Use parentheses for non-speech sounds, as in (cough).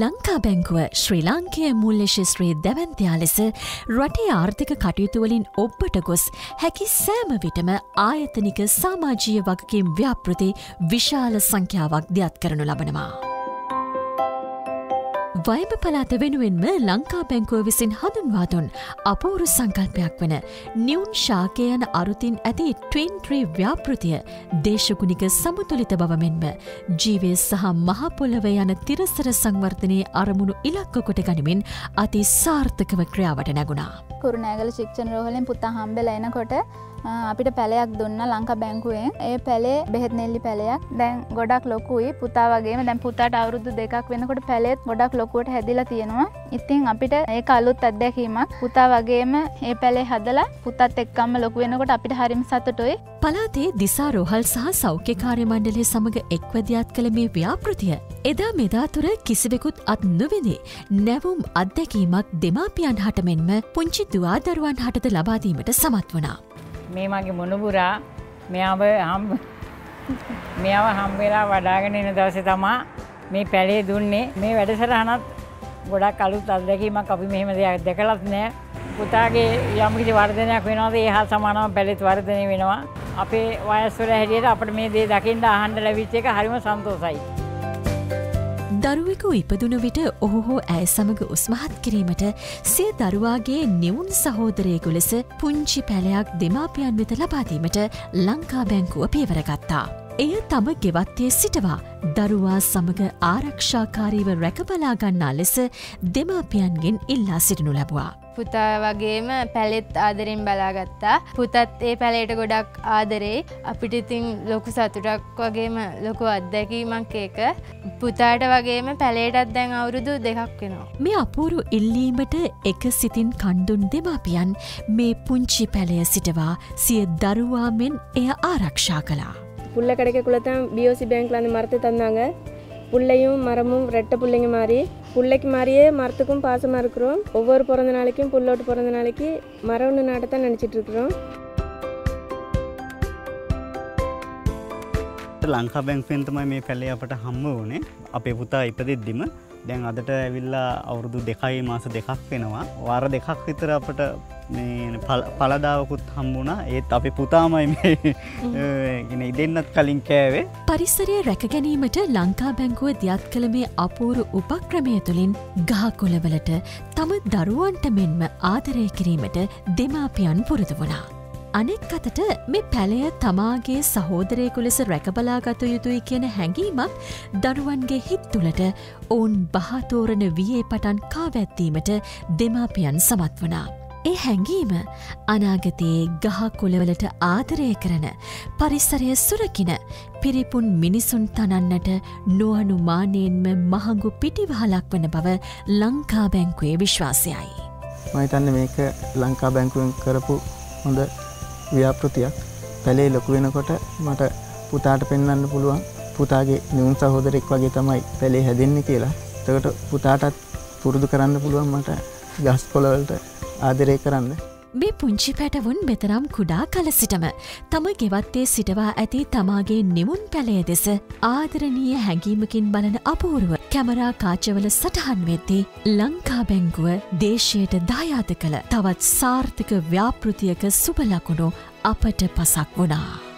ලංකා බැංකුව ශ්‍රී ලාංකය මුල්ල ශිස්ත්‍රයේ දැවන්තයා ලෙස රටේ ආර්ථික කටයුතුවලින් ඔබ්බට ගොස් හැකි සෑම විටම ආයතනික සාමාජීය වගකින් ව්‍යාපෘති විශාල සංඛ්‍යාවක් දෙයක් කරනු ලබනවා. වයිබ පලාත වෙනුවෙන්ම ලංකා බැංකුව විසින් හඳුන්වාතුන් අපූරු සංකල්පයක් වන නිවුන් ශාකය යන අරුතින් ඇති ට්වෙන්ට්‍රී ව්‍යාපෘතිය දේශගුණික සමුතුලිත බවමෙන්ම ජීවය සහ මහපොලව යන තිරසර සංවර්ධනයේ අරමුණු ඉලක්ක කොට ගනිමින් අති සාර්ථකව ක්‍රියාවට නැගුණා. කුරුණෑගල ශික්ෂණ රෝහලෙන් පුතා හම්බෙල එනකොට අපිට පැලයක් දුන්න ලංකා බැංකුවෙන් ඒ පැලේ බෙහෙත් නෙල්ලි පැලයක්. දැන් ගොඩක් ලොකුයි පුතා වගේ දැන් පුතාට අවුරුදු දෙකක් වෙනකොට පැලෙත් ගොඩක් ලොකුවට හැදිලා තියෙනවා. ඉතින් අපිට ඒ අලුත් අත්දැකීමක්. පුතා වගේම ඒ පැලේ හදලා පුතත් එක්කම්ම ලොකු වෙනකොට අපිට හරිම සතුටුයි. පලාතේ දිසා රෝහල් සහ සෞඛ්‍යකාරය මණ්ඩලේ සමඟ එක්වදයාත් කළ මේ ව්‍යාපෘතිය එදා මෙදාතුර කිසිවෙකුත් අත් නොවෙදේ නැවුම් අත්දැකීමක් දෙමාපියන් හටමෙන්ම පුංචි දවාදරුවන් හටද ලබාදීමට සමත් වනා. මේ මගේ මොනපුරා මෙයාව හම් මෙයාව හම්වෙලා වඩාගෙන එන දවස තමා මේ පැළේ දුන්නේ. මේ වැඩසටහනත් ගොඩක් අලුත් අත්දැකීමක් අපි මෙහෙම දෙයක් දැකලත් නෑ. පුතාගේ යම්කිසි වර්ධනයක් වෙනවාද? ඒ හා සමානව පැළෙත් වර්ධනය වෙනවා. අපේ වයස්වල හැටියට අපට මේ දේ දකිින්ට අහන්ඩ ලැවිච්ච එක හරිම සන්තෝසයි. දරුවෙකු ඉපදුන විට ඔහු හෝ ඇය සමඟ උස්මහත් කිරීමට සිය දරුවාගේ නිවුන් සහෝදරයකු ලෙස පුංචි පැලයක් දෙමාපියන් වෙත ලබාදීමට ලංකා බැංකුව පියවරගත්තා. එය තම ගෙවත්තේ සිටවා දරුවා සමඟ ආරක්ෂාකාරීව රැකබලාගන්නා ලෙස දෙමාපියන්ගෙන් ඉල්ලා සිටිනු ලැබවා. පුතා වගේම පැළෙත් ආදරෙන් බලාගත්තා පුතත් ඒ පැලේට ගොඩක් ආදරේ අපිට ඉතින් ලොකු සතුටක් වගේම ලොකු අත්දැකීමක් ඒක පුතාට වගේම පැලේටත් දැන් අවුරුදු දෙකක් වෙනවා. මේ අපූරු ඉල්ලීමට එක සිතින් කණ්ඩුන් දෙමාපියන් මේ පුංචි පැළය සිටවා සිය දරුවාමෙන් එය ආරක්ෂා කලා. புள்ள கிடைக்கக்குள்ளதான் பிஓசி பேங்க்ல அந்த மரத்தை தந்தாங்க புள்ளையும் மரமும் ரெட்டை பிள்ளைங்க மாதிரி பிள்ளைக்கு மாதிரியே மரத்துக்கும் பாசமாக இருக்கிறோம் ஒவ்வொரு பிறந்த நாளைக்கும் புல்லோட்டு பிறந்த நாளைக்கு மரம் ஒன்று நாட்டத்தான் நினச்சிட்ருக்குறோம் ලංකා බැංක්වෙන් තමයි මේ පැළේ අපට හම්ම වනේ අපේ පුතා ඉපදෙද්දිම දැන් අදට ඇවිල්ලා අවුරුදු දෙකයි මාස දෙකක් වෙනවා. වාර දෙකක් විතර අපට පලදාවකුත් හම්බුණා. ඒත් අපි පුතාමයි මේ (laughs) ඉදෙන්න්නත් කලින් කෑවේ. පරිසරය රැකගැනීමට ලංකා බැංකුව දියත් කළ මේ අපූරු උපක්‍රමය තුළින් ගහකොලවලට තම දරුවන්ට මෙන්ම ආදරය කිරීමට දෙමාපියන් පුරුදු වුණා. අනෙක් අතට මේ පැළය තමාගේ සහෝදරයකු ලෙස රැකබලාගත යුතුයි කියන හැඟීමක් දරුවන්ගේ හිත් තුළට ඔවුන් බහතෝරණ වියේ පටන් කාවැත්වීමට දෙමාපියන් සමත් වනා. ඒ හැඟීම අනාගතයේ ගහ කොළවලට ආදරය කරන පරිසරය සුරකින පිරිපුන් මිනිසුන් තනන්නට නොඅනුමානයෙන්ම මහඟු පිටිවහලක් වන බව ලංකා බැංකුවේ විශ්වාසයයි. මහිතන්න මේක ලංකා බැංකුවෙන් කරපු හොඳ ව්‍යාපෘතියක් පැලේ ලොකු වෙනකොට මට පුතාට පෙන්වන්න පුළුවන් පුතාගේ නිවුන් සහෝදරෙක් වගේ තමයි පැලේ හැදෙන්නේ කියලා. එතකොට පුතාටත් පුරුදු කරන්න පුළුවන් මට ගස් කොළවලට ආදරය කරන්න. මේ පුංචි පැටවුන් මෙතරම් කුඩා කල සිටම තම ගෙවත්තේ සිටවා ඇති තමාගේ නිමුන් පැළය දෙස ආදරණීය හැඟීමකින් බලන අපූරුව කැමරා කාචවල සටහන් වෙද්දී ලංකා බැංකුව දේශයට දායාත කළ තවත් සාර්ථක ව්‍යාපෘතියක සුබලකුණු අපට පසක් වුණා.